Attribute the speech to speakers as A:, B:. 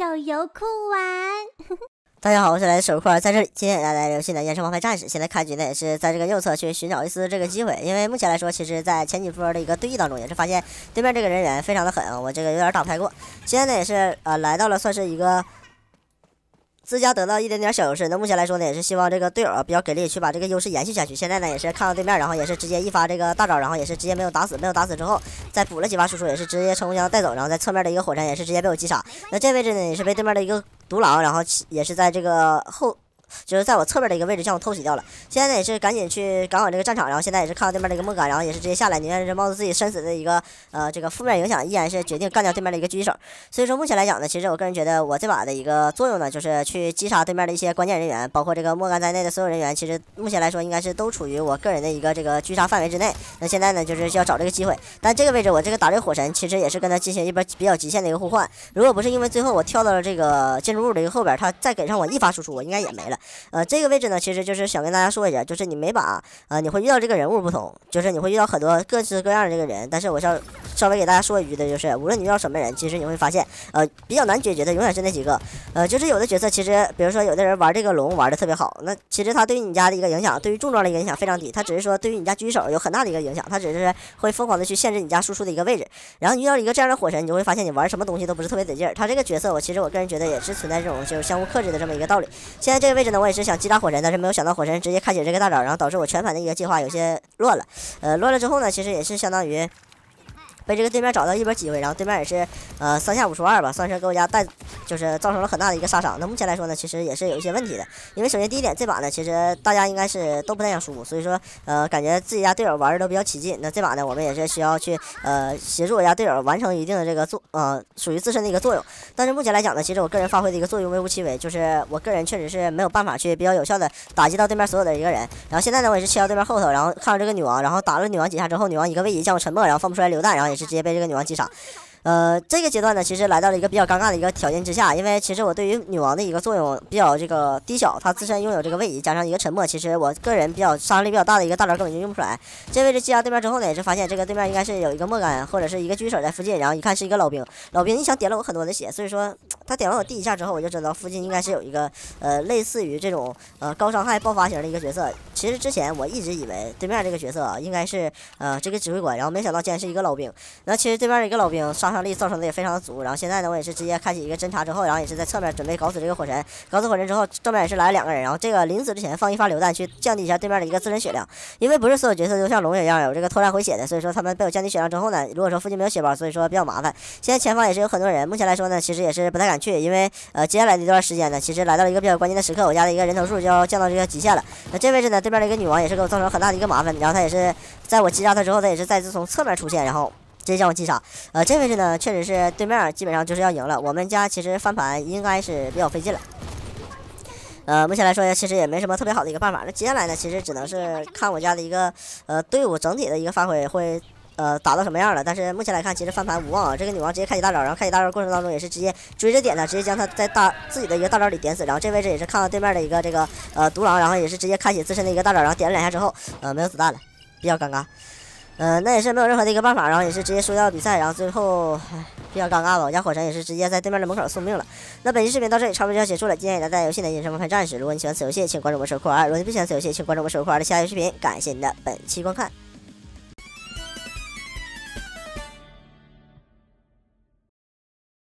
A: 手游酷玩。
B: 大家好，我是来自手库，在这里今天给大家带来游戏的延伸王牌战士。现在开局呢也是在这个右侧去寻找一丝这个机会，因为目前来说，其实在前几波的一个对弈当中，也是发现对面这个人员非常的狠啊，我这个有点打不太过。现在呢也是呃来到了算是一个。自家得到一点点小优势，那目前来说呢，也是希望这个队友啊比较给力，去把这个优势延续下去。现在呢，也是看到对面，然后也是直接一发这个大招，然后也是直接没有打死，没有打死之后，再补了几发输出，也是直接冲锋枪带走，然后在侧面的一个火山也是直接被我击杀。那这位置呢，也是被对面的一个独狼，然后也是在这个后。就是在我侧边的一个位置将我偷袭掉了。现在呢也是赶紧去赶往这个战场，然后现在也是看到对面的一个莫甘，然后也是直接下来，你看这冒着自己生死的一个呃这个负面影响，依然是决定干掉对面的一个狙击手。所以说目前来讲呢，其实我个人觉得我这把的一个作用呢，就是去击杀对面的一些关键人员，包括这个莫甘在内的所有人员，其实目前来说应该是都处于我个人的一个这个狙杀范围之内。那现在呢就是要找这个机会，但这个位置我这个打这个火神，其实也是跟他进行一波比较极限的一个互换。如果不是因为最后我跳到了这个建筑物的一个后边，他再给上我一发输出，我应该也没了。呃，这个位。置呢，其实就是想跟大家说一下，就是你每把呃，你会遇到这个人物不同，就是你会遇到很多各式各样的这个人。但是我要稍微给大家说一句的，就是无论你遇到什么人，其实你会发现，呃，比较难解决的永远是那几个。呃，就是有的角色，其实比如说有的人玩这个龙玩的特别好，那其实他对于你家的一个影响，对于重装的一个影响非常低，他只是说对于你家狙击手有很大的一个影响，他只是会疯狂的去限制你家输出的一个位置。然后你遇到一个这样的火神，你就会发现你玩什么东西都不是特别得劲儿。他这个角色，我其实我个人觉得也是存在这种就是相互克制的这么一个道理。现在这个位置那，我也是想击杀火神，但是没有想到火神。直接开启这个大招，然后导致我全盘的一个计划有些乱了。呃，乱了之后呢，其实也是相当于。被这个对面找到一波机会，然后对面也是呃三下五除二吧，算是给我家带，就是造成了很大的一个杀伤。那目前来说呢，其实也是有一些问题的，因为首先第一点，这把呢其实大家应该是都不太想输，所以说呃感觉自己家队友玩的都比较起劲。那这把呢，我们也是需要去呃协助我家队友完成一定的这个作呃属于自身的一个作用。但是目前来讲呢，其实我个人发挥的一个作用微乎其微，就是我个人确实是没有办法去比较有效的打击到对面所有的一个人。然后现在呢，我也是切到对面后头，然后看到这个女王，然后打了女王几下之后，女王一个位移将我沉默，然后放不出来榴弹，然后也。直接被这个女王击杀。呃，这个阶段呢，其实来到了一个比较尴尬的一个条件之下，因为其实我对于女王的一个作用比较这个低小，她自身拥有这个位移，加上一个沉默，其实我个人比较杀伤力比较大的一个大招根本就用不出来。这位置击杀对面之后呢，也是发现这个对面应该是有一个莫甘或者是一个狙手在附近，然后一看是一个老兵，老兵一想点了我很多的血，所以说他点完我第一下之后，我就知道附近应该是有一个呃类似于这种呃高伤害爆发型的一个角色。其实之前我一直以为对面这个角色啊应该是呃这个指挥官，然后没想到竟然是一个老兵。那其实对面一个老兵杀伤力造成的也非常的。足，然后现在呢，我也是直接开启一个侦查之后，然后也是在侧面准备搞死这个火神，搞死火神之后，正面也是来了两个人，然后这个临死之前放一发榴弹去降低一下对面的一个自身血量，因为不是所有角色都像龙一样有这个偷战回血的，所以说他们被我降低血量之后呢，如果说附近没有血包，所以说比较麻烦。现在前方也是有很多人，目前来说呢，其实也是不太敢去，因为呃接下来的一段时间呢，其实来到了一个比较关键的时刻，我家的一个人头数就要降到这个极限了。那这位置呢，对这边的一个女王也是给我造成很大的一个麻烦，然后她也是在我击杀她之后，她也是再次从侧面出现，然后。直接将我击杀，呃，这位置呢，确实是对面基本上就是要赢了。我们家其实翻盘应该是比较费劲了，呃，目前来说其实也没什么特别好的一个办法。那接下来呢，其实只能是看我家的一个呃队伍整体的一个发挥会呃打到什么样了。但是目前来看，其实翻盘无望啊。这个女王直接开启大招，然后开启大招过程当中也是直接追着点他，直接将他在大自己的一个大招里点死。然后这位置也是看到对面的一个这个呃独狼，然后也是直接开启自身的一个大招，然后点了两下之后，呃，没有子弹了，比较尴尬。嗯，那也是没有任何的一个办法，然后也是直接输掉比赛，然后最后唉比较尴尬吧。我家火神也是直接在对面的门口送命了。那本期视频到这里差不多就要结束了。今天给大家游戏的隐身王牌战士。如果你喜欢此游戏，请关注我们手库二；如果你不喜欢此游戏，请关注我们手库二的下一视频。感谢您的本期观看。